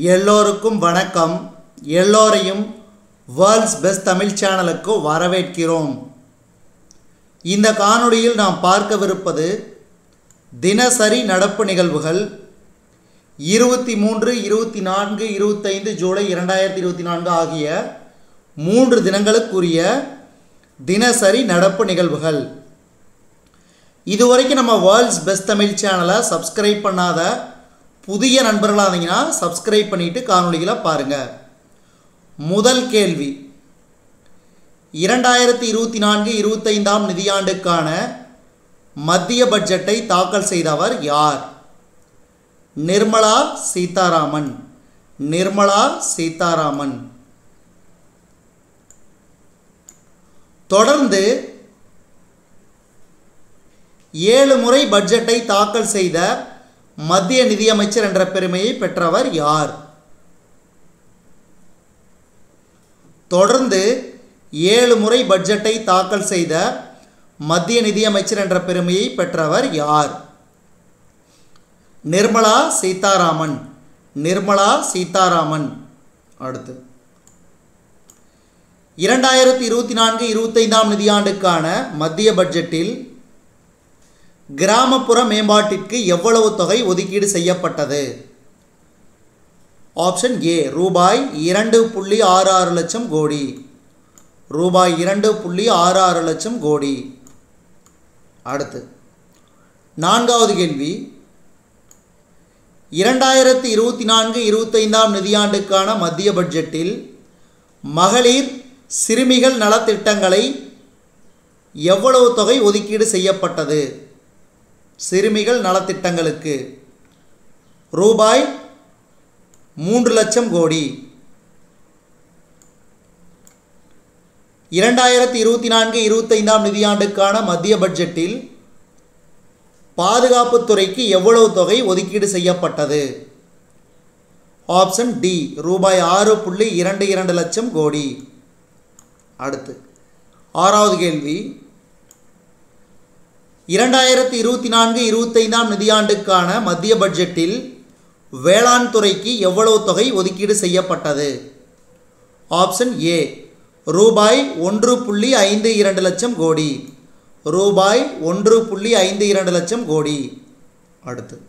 எல்லோருக்கும் வணக்கம். எல்லோரையும் வேர்ல்ட்ஸ் பெஸ்ட் தமிழ் சேனலுக்கு வரவேற்கிறோம். இந்த காணொளியில் நாம் பார்க்கவிருப்பது தினசரி நடப்பு நிகழ்வுகள் இருபத்தி மூன்று இருபத்தி நான்கு இருபத்தைந்து ஜூலை இரண்டாயிரத்தி இருபத்தி நான்கு ஆகிய மூன்று தினங்களுக்குரிய தினசரி நடப்பு நிகழ்வுகள். இதுவரைக்கும் நம்ம வேர்ல்ட்ஸ் பெஸ்ட் தமிழ் சேனலை சப்ஸ்கிரைப் பண்ணாத புதிய நண்பர்களாக இருந்தீங்கன்னா சப்ஸ்கிரைப் பண்ணிட்டு காணொலிகளை பாருங்கள் முதல் கேள்வி. இரண்டாயிரத்தி இருபத்தி நான்கு இருபத்தைந்தாம் நிதியாண்டுக்கான மத்திய பட்ஜெட்டை தாக்கல் செய்தவர் யார்? நிர்மலா சீதாராமன். நிர்மலா சீதாராமன். தொடர்ந்து ஏழு முறை பட்ஜெட்டை தாக்கல் செய்த மத்திய நிதியமைச்சர் என்ற பெருமையை பெற்றவர் யார்? தொடர்ந்து ஏழு முறை பட்ஜெட்டை தாக்கல் செய்த மத்திய நிதியமைச்சர் என்ற பெருமையை பெற்றவர் யார்? நிர்மலா சீதாராமன். நிர்மலா சீதாராமன். அடுத்து. இரண்டாயிரத்தி இருபத்தி நான்கு இருபத்தைந்தாம் நிதியாண்டுக்கான மத்திய பட்ஜெட்டில் கிராமப்புற மேம்பாட்டிற்கு எவ்வளவு தொகை ஒதுக்கீடு செய்யப்பட்டது? ஆப்ஷன் ஏ ரூபாய் இரண்டு புள்ளி ஆறு ஆறு லட்சம் கோடி. ரூபாய் இரண்டு புள்ளி ஆறு ஆறு லட்சம் கோடி. அடுத்து நான்காவது கேள்வி. இரண்டாயிரத்தி இருபத்தி நான்கு இருபத்தைந்தாம் நிதியாண்டுக்கான மத்திய பட்ஜெட்டில் மகளிர் சிறுமிகள் நலத்திட்டங்களை எவ்வளவு தொகை ஒதுக்கீடு செய்யப்பட்டது? சிறுமிகள் நலத்திட்டங்களுக்கு ரூபாய் மூன்று லட்சம் கோடி. இரண்டாயிரத்தி இருபத்தி நான்கு இருபத்தைந்தாம் நிதியாண்டுக்கான மத்திய பட்ஜெட்டில் பாதுகாப்புத்துறைக்கு எவ்வளவு தொகை ஒதுக்கீடு செய்யப்பட்டது? ஆப்ஷன் டி ரூபாய் ஆறு புள்ளி இரண்டு இரண்டு லட்சம் கோடி. அடுத்து ஆறாவது கேள்வி இரண்டாயிரத்தி இருபத்தி நான்கு இருபத்தைந்தாம் நிதியாண்டுக்கான மத்திய பட்ஜெட்டில் வேளாண் துறைக்கு எவ்வளவு தொகை ஒதுக்கீடு செய்யப்பட்டது? ஆப்ஷன் ஏ ரூபாய் ஒன்று புள்ளி ஐந்து இரண்டு லட்சம் கோடி. ரூபாய் ஒன்று புள்ளி ஐந்து இரண்டு லட்சம் கோடி. அடுத்து.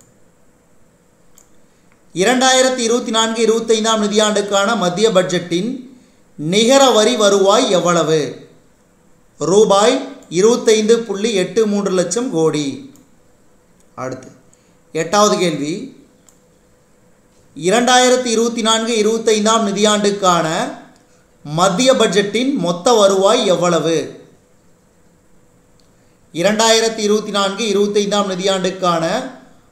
இரண்டாயிரத்தி இருபத்தி நான்கு இருபத்தைந்தாம் நிதியாண்டுக்கான மத்திய பட்ஜெட்டின் நிகர வரி வருவாய் எவ்வளவு? ரூபாய் இருபத்தைந்து புள்ளி எட்டு மூன்று லட்சம் கோடி. அடுத்து எட்டாவது கேள்வி. இரண்டாயிரத்தி இருபத்தி நான்கு இருபத்தைந்தாம் நிதியாண்டுக்கான மத்திய பட்ஜெட்டின் மொத்த வருவாய் எவ்வளவு? இரண்டாயிரத்தி இருபத்தி நான்கு இருபத்தைந்தாம் நிதியாண்டுக்கான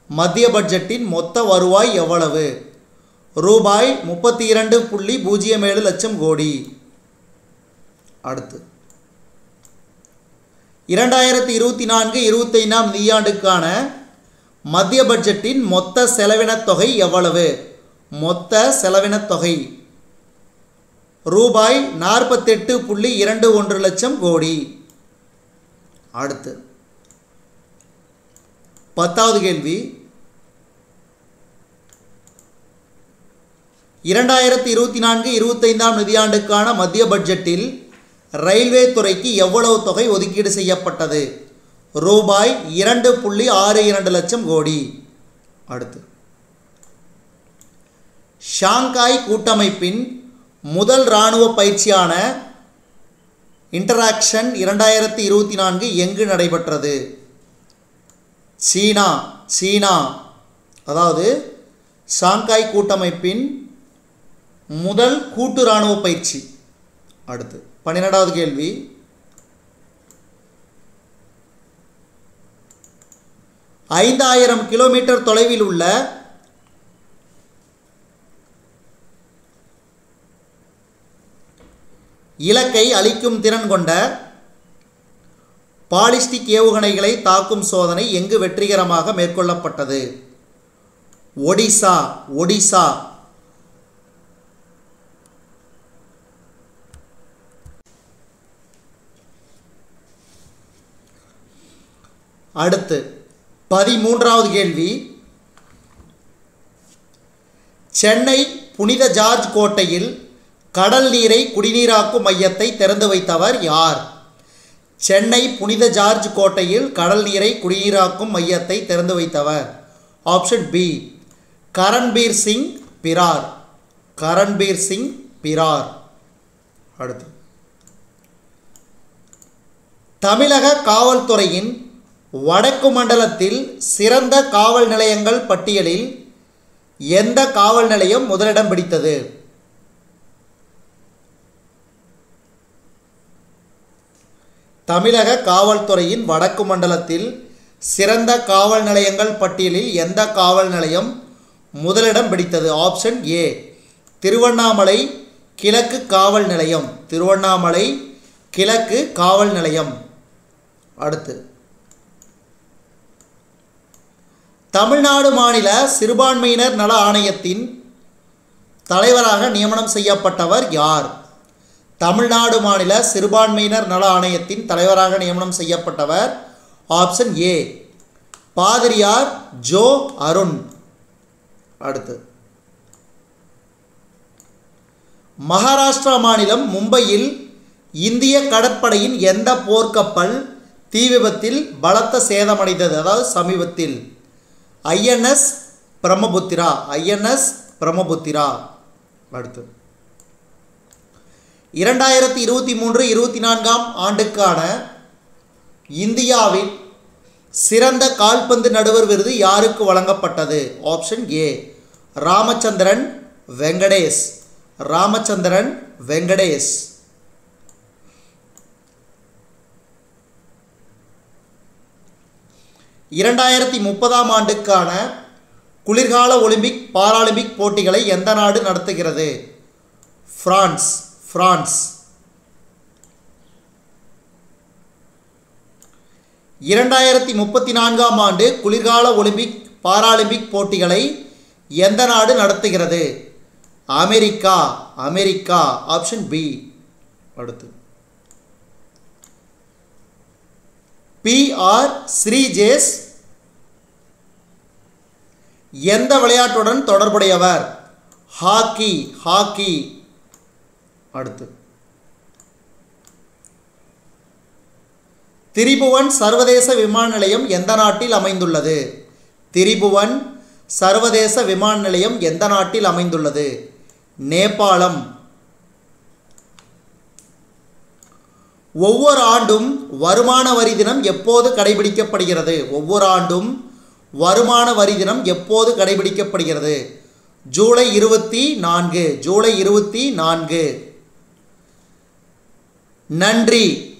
மத்திய பட்ஜெட்டின் மொத்த வருவாய் எவ்வளவு? ரூபாய் முப்பத்தி இரண்டு புள்ளி பூஜ்ஜியம் ஏழு லட்சம் கோடி. அடுத்து இரண்டாயிரத்தி இருபத்தி நான்கு இருபத்தைந்தாம் நிதியாண்டுக்கான மத்திய பட்ஜெட்டின் மொத்த செலவினத் தொகை எவ்வளவு? மொத்த செலவினத் தொகை. ரூபாய் நாற்பத்தெட்டு புள்ளி இரண்டு ஒன்று லட்சம் கோடி. அடுத்து. பத்தாவது கேள்வி. இரண்டாயிரத்தி இருபத்தி நான்கு இருபத்தைந்தாம் நிதியாண்டுக்கான மத்திய பட்ஜெட்டில் ரயில்வே துறைக்கு எவ்வளவு தொகை ஒதுக்கீடு செய்யப்பட்டது? ரூபாய் இரண்டு புள்ளி ஆறு இரண்டு லட்சம் கோடி. அடுத்து. ஷாங்காய் கூட்டமைப்பின் முதல் இராணுவ பயிற்சியான இன்டராக்ஷன் இரண்டாயிரத்தி இருபத்தி நான்கு எங்கு நடைபெற்றது? சீனா சீனா. அதாவது ஷாங்காய் கூட்டமைப்பின் முதல் கூட்டு இராணுவ பயிற்சி. அடுத்து. பன்னிரெண்டாவது கேள்வி. ஐந்தாயிரம் கிலோமீட்டர் தொலைவில் உள்ள இலக்கை அளிக்கும் திறன் கொண்ட பாலிஸ்டிக் ஏவுகணைகளை தாக்கும் சோதனை எங்கு வெற்றிகரமாக மேற்கொள்ளப்பட்டது? ஒடிசா ஒடிசா அடுத்து பதிமூன்றாவது கேள்வி. சென்னை புனித ஜார்ஜ் கோட்டையில் கடல் நீரை குடிநீராக்கும் மையத்தை திறந்து வைத்தவர் யார்? சென்னை புனித ஜார்ஜ் கோட்டையில் கடல் நீரை குடிநீராக்கும் மையத்தை திறந்து வைத்தவர். Option B Karanbir Singh Brar. கரண்பீர் Singh Brar. அடுத்து. தமிழக காவல்துறையின் வடக்கு மண்டலத்தில் சிறந்த காவல் நிலையங்கள் பட்டியலில் எந்த காவல் நிலையம் முதலிடம் பிடித்தது? தமிழக காவல்துறையின் வடக்கு மண்டலத்தில் சிறந்த காவல் நிலையங்கள் பட்டியலில் எந்த காவல் நிலையம் முதலிடம் பிடித்தது? ஆப்ஷன் ஏ திருவண்ணாமலை கிழக்கு காவல் நிலையம். திருவண்ணாமலை கிழக்கு காவல் நிலையம். அடுத்து. தமிழ்நாடு மாநில சிறுபான்மையினர் நல ஆணையத்தின் தலைவராக நியமனம் செய்யப்பட்டவர் யார்? தமிழ்நாடு மாநில சிறுபான்மையினர் நல ஆணையத்தின் தலைவராக நியமனம் செய்யப்பட்டவர் ஆப்ஷன் ஏ. பாதிரியார் ஜோ அருண். அடுத்து. மகாராஷ்டிரா மாநிலம் மும்பையில் இந்திய கடற்படையின் எந்த போர்க்கப்பல் தீ விபத்தில் பலத்த சேதமடைந்தது? அதாவது சமீபத்தில். ஐஎன்எஸ் பிரம்மபுத்திரா. ஐஎன்எஸ் பிரம்மபுத்திரா. அடுத்து. இரண்டாயிரத்தி இருபத்தி மூன்று இருபத்தி நான்காம் ஆண்டுக்கான இந்தியாவின் சிறந்த கால்பந்து நடுவர் விருது யாருக்கு வழங்கப்பட்டது? Option A Ramachandran Venkatesh. Ramachandran Venkatesh. இரண்டாயிரத்தி முப்பதாம் ஆண்டுக்கான குளிர்கால ஒலிம்பிக் பாராலிம்பிக் போட்டிகளை எந்த நாடு நடத்துகிறது? ஃப்ரான்ஸ் ஃப்ரான்ஸ் இரண்டாயிரத்தி முப்பத்தி நான்காம் ஆண்டு குளிர்கால ஒலிம்பிக் பாராலிம்பிக் போட்டிகளை எந்த நாடு நடத்துகிறது? America America. Option B. அடுத்து. பி ஆர் ஸ்ரீஜேஸ் எந்த விளையாட்டுடன் தொடர்புடையவர்? Hockey hockey. அடுத்து. திரிபுவன் சர்வதேச விமான நிலையம் எந்த நாட்டில் அமைந்துள்ளது? திரிபுவன் சர்வதேச விமான நிலையம் எந்த நாட்டில் அமைந்துள்ளது? நேபாளம். ஒவ்வொரு ஆண்டும் வருமான வரி தினம் எப்போது கடைபிடிக்கப்படுகிறது? ஒவ்வொரு ஆண்டும் வருமான வரி தினம் எப்போது கடைபிடிக்கப்படுகிறது? ஜூலை இருபத்தி நான்கு ஜூலை இருபத்தி நான்கு. நன்றி.